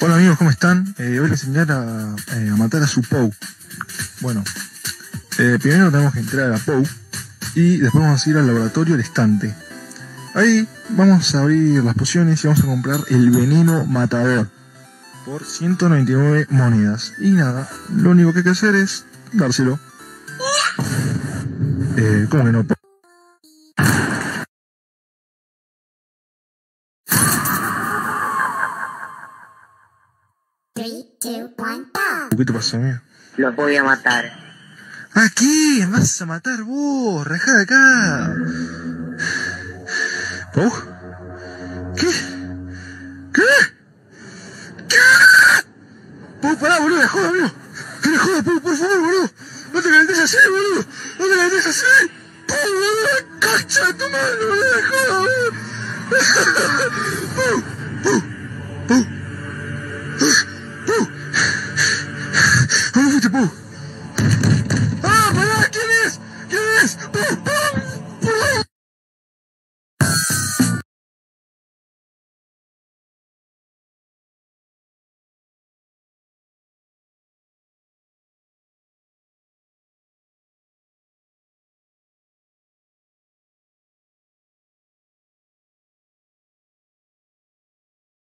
Hola amigos, ¿cómo están? Eh, voy a enseñar a, eh, a matar a su Pou. Bueno, eh, primero tenemos que entrar a la Pou y después vamos a ir al laboratorio al estante. Ahí vamos a abrir las pociones y vamos a comprar el veneno matador por 199 monedas. Y nada, lo único que hay que hacer es dárselo. Eh, ¿Cómo que no? Three, two, one, go. ¿Qué te pasa, amigo? Los voy a matar. ¿A quién vas a matar vos? Rajá de acá. ¿Pou? ¿Qué? ¿Qué? ¿Qué? Pou, pará, boludo, la joda, amigo. Que la joda, Pou, por favor, boludo. No te calentes así, boludo. No te calentes así. Pou, boludo, de tu madre, boludo, la joda, boludo. Pou, Huh.